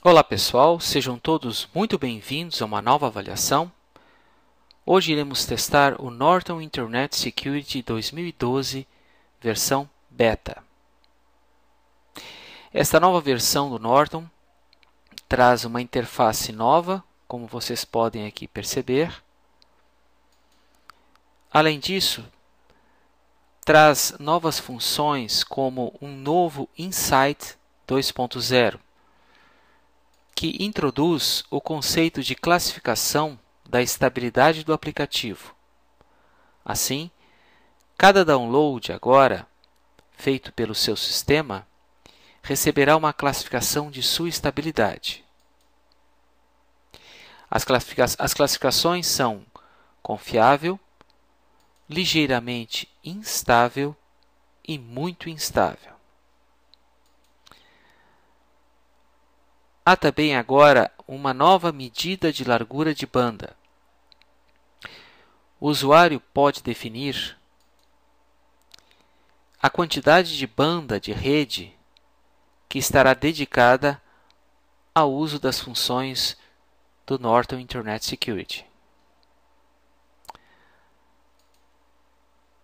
Olá pessoal, sejam todos muito bem-vindos a uma nova avaliação. Hoje iremos testar o Norton Internet Security 2012 versão beta. Esta nova versão do Norton traz uma interface nova, como vocês podem aqui perceber. Além disso, traz novas funções como um novo Insight 2.0 que introduz o conceito de classificação da estabilidade do aplicativo. Assim, cada download agora feito pelo seu sistema receberá uma classificação de sua estabilidade. As, classifica as classificações são confiável, ligeiramente instável e muito instável. Há também agora uma nova medida de largura de banda. O usuário pode definir a quantidade de banda de rede que estará dedicada ao uso das funções do Norton Internet Security.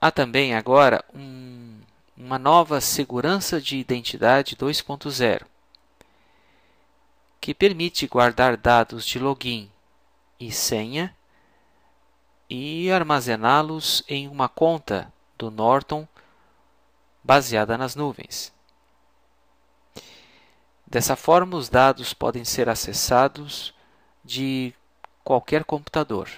Há também agora um, uma nova segurança de identidade 2.0 que permite guardar dados de login e senha e armazená-los em uma conta do Norton baseada nas nuvens. Dessa forma, os dados podem ser acessados de qualquer computador.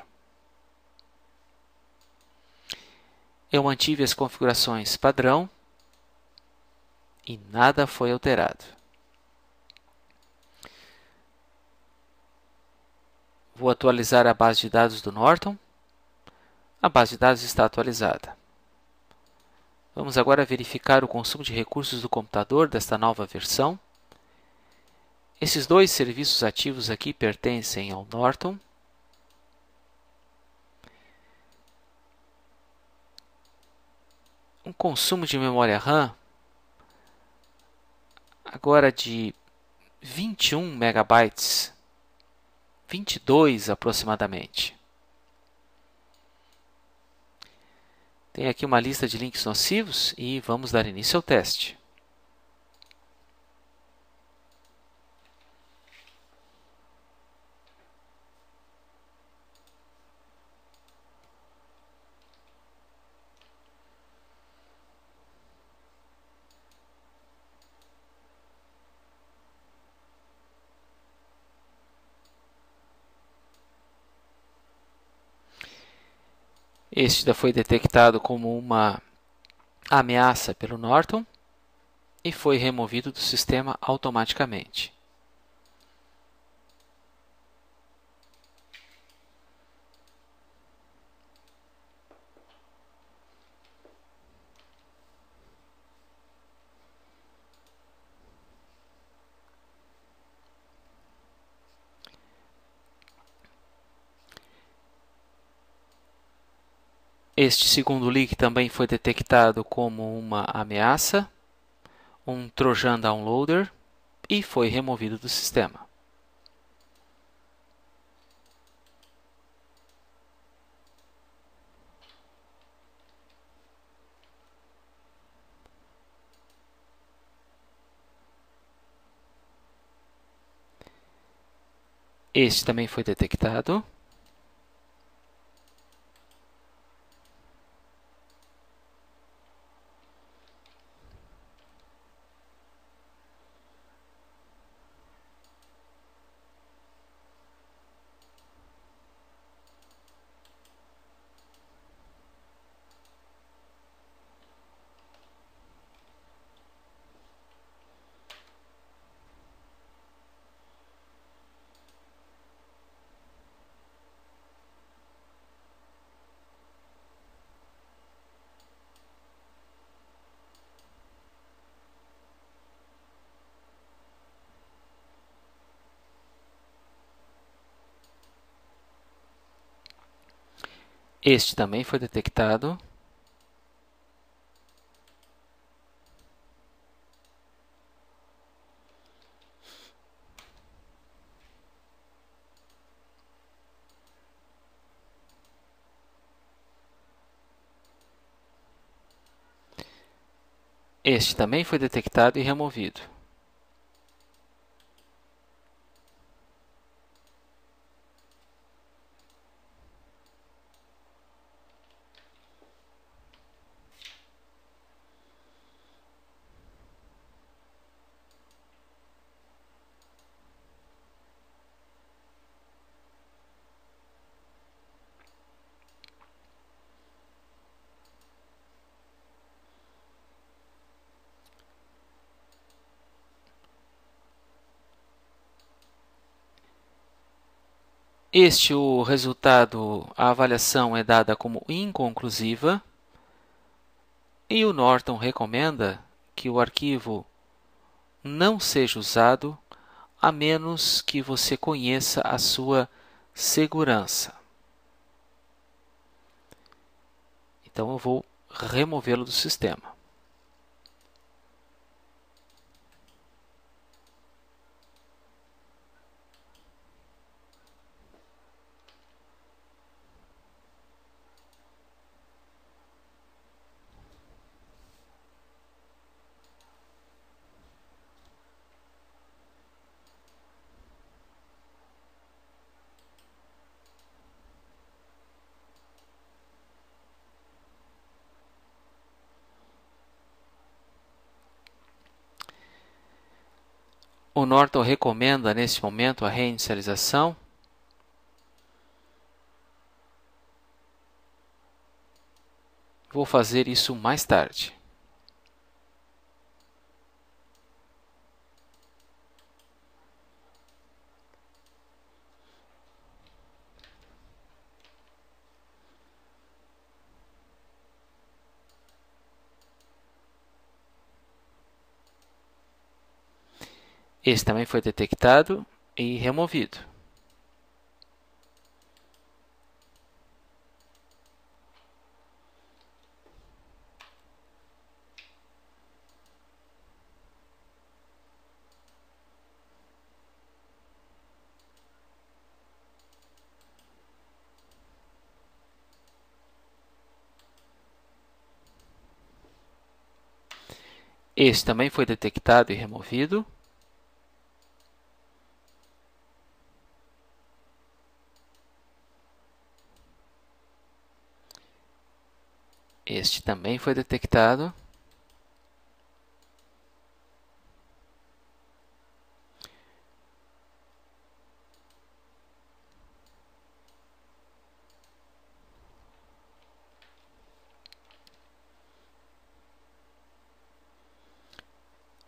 Eu mantive as configurações padrão e nada foi alterado. Vou atualizar a base de dados do Norton. A base de dados está atualizada. Vamos agora verificar o consumo de recursos do computador desta nova versão. Esses dois serviços ativos aqui pertencem ao Norton. Um consumo de memória RAM agora de 21 megabytes 22 aproximadamente. Tem aqui uma lista de links nocivos e vamos dar início ao teste. Este foi detectado como uma ameaça pelo Norton e foi removido do sistema automaticamente. Este segundo leak também foi detectado como uma ameaça, um Trojan Downloader e foi removido do sistema. Este também foi detectado. Este também foi detectado. Este também foi detectado e removido. Este o resultado, a avaliação é dada como inconclusiva e o Norton recomenda que o arquivo não seja usado a menos que você conheça a sua segurança. Então eu vou removê-lo do sistema. O Norton recomenda nesse momento a reinicialização. Vou fazer isso mais tarde. Esse também foi detectado e removido. Esse também foi detectado e removido. Este também foi detectado.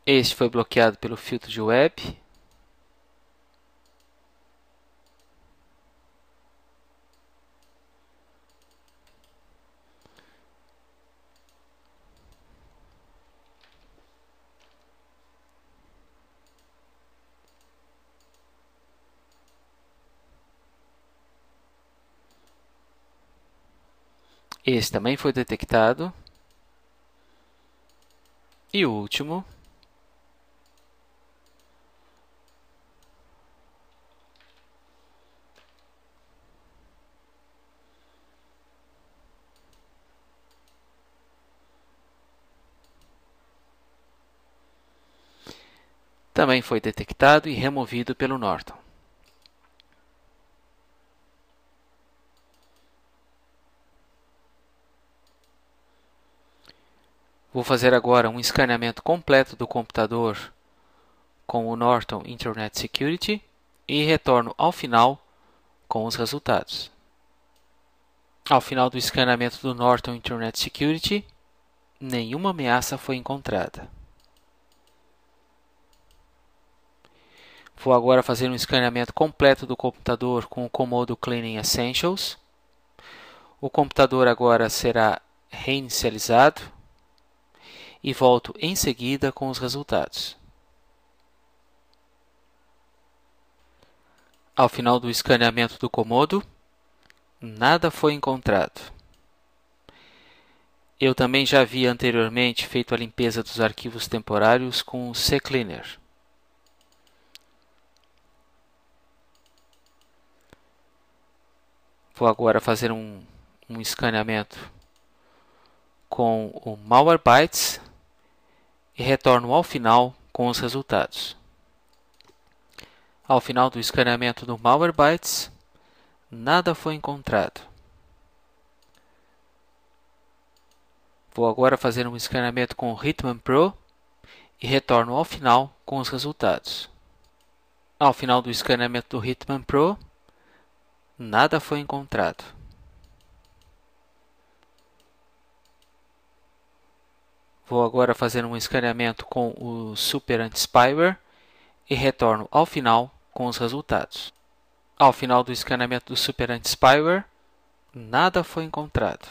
Este foi bloqueado pelo filtro de web. Esse também foi detectado. E o último. Também foi detectado e removido pelo Norton. Vou fazer agora um escaneamento completo do computador com o Norton Internet Security e retorno ao final com os resultados. Ao final do escaneamento do Norton Internet Security, nenhuma ameaça foi encontrada. Vou agora fazer um escaneamento completo do computador com o Comodo Cleaning Essentials. O computador agora será reinicializado e volto em seguida com os resultados. Ao final do escaneamento do Comodo, nada foi encontrado. Eu também já havia anteriormente feito a limpeza dos arquivos temporários com o CCleaner. Vou agora fazer um, um escaneamento com o Malwarebytes e retorno ao final com os resultados. Ao final do escaneamento do Malwarebytes, nada foi encontrado. Vou agora fazer um escaneamento com o Hitman Pro e retorno ao final com os resultados. Ao final do escaneamento do Hitman Pro, nada foi encontrado. Vou agora fazer um escaneamento com o Super Anti-Spyware e retorno ao final com os resultados. Ao final do escaneamento do Super Anti-Spyware, nada foi encontrado.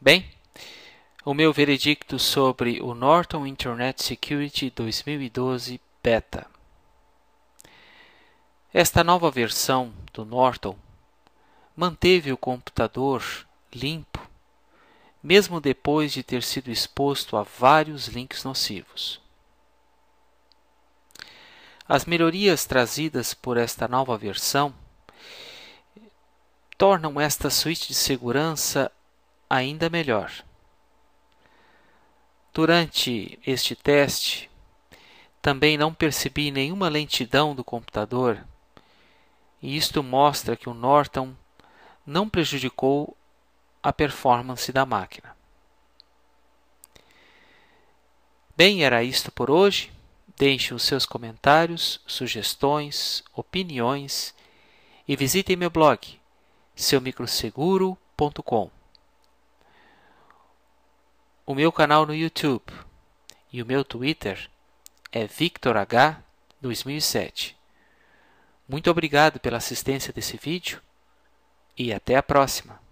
Bem, o meu veredicto sobre o Norton Internet Security 2012 Beta. Esta nova versão do Norton manteve o computador limpo, mesmo depois de ter sido exposto a vários links nocivos. As melhorias trazidas por esta nova versão tornam esta suíte de segurança ainda melhor. Durante este teste, também não percebi nenhuma lentidão do computador, e isto mostra que o Norton não prejudicou a performance da máquina. Bem, era isto por hoje. Deixe os seus comentários, sugestões, opiniões e visitem meu blog seumicroseguro.com. O meu canal no YouTube e o meu Twitter é VictorH2007. Muito obrigado pela assistência desse vídeo e até a próxima!